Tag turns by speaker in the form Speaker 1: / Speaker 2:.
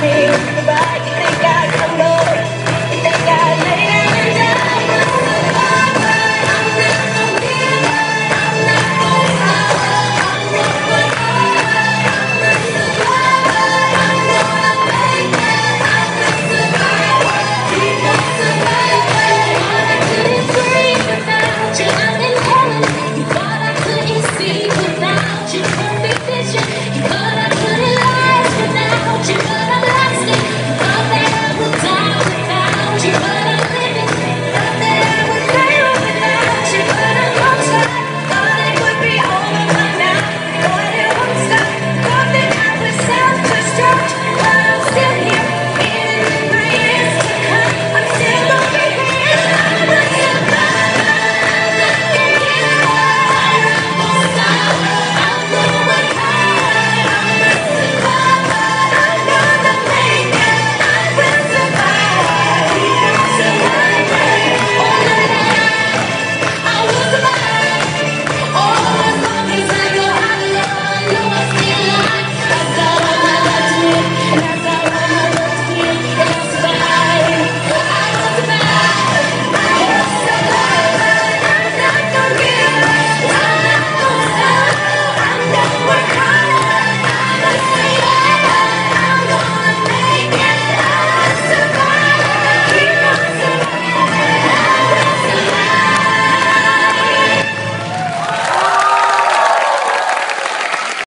Speaker 1: me? Goodbye.